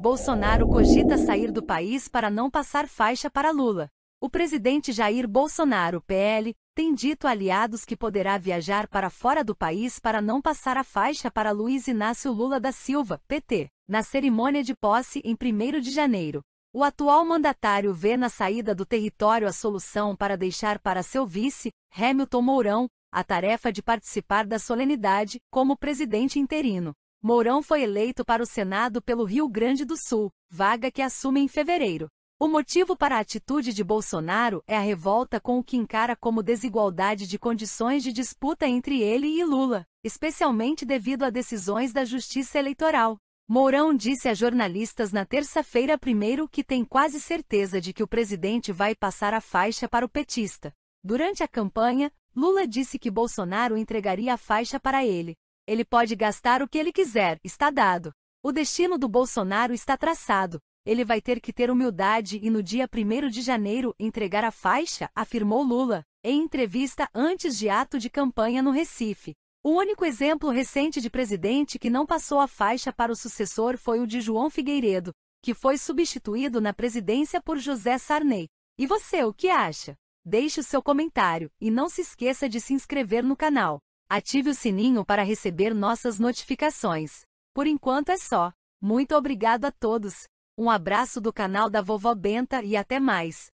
Bolsonaro cogita sair do país para não passar faixa para Lula. O presidente Jair Bolsonaro, PL, tem dito a aliados que poderá viajar para fora do país para não passar a faixa para Luiz Inácio Lula da Silva, PT, na cerimônia de posse em 1 de janeiro. O atual mandatário vê na saída do território a solução para deixar para seu vice, Hamilton Mourão, a tarefa de participar da solenidade como presidente interino. Mourão foi eleito para o Senado pelo Rio Grande do Sul, vaga que assume em fevereiro. O motivo para a atitude de Bolsonaro é a revolta com o que encara como desigualdade de condições de disputa entre ele e Lula, especialmente devido a decisões da Justiça Eleitoral. Mourão disse a jornalistas na terça-feira primeiro que tem quase certeza de que o presidente vai passar a faixa para o petista. Durante a campanha, Lula disse que Bolsonaro entregaria a faixa para ele, ele pode gastar o que ele quiser, está dado. O destino do Bolsonaro está traçado. Ele vai ter que ter humildade e no dia 1 de janeiro entregar a faixa, afirmou Lula, em entrevista antes de ato de campanha no Recife. O único exemplo recente de presidente que não passou a faixa para o sucessor foi o de João Figueiredo, que foi substituído na presidência por José Sarney. E você, o que acha? Deixe o seu comentário e não se esqueça de se inscrever no canal. Ative o sininho para receber nossas notificações. Por enquanto é só. Muito obrigado a todos. Um abraço do canal da Vovó Benta e até mais.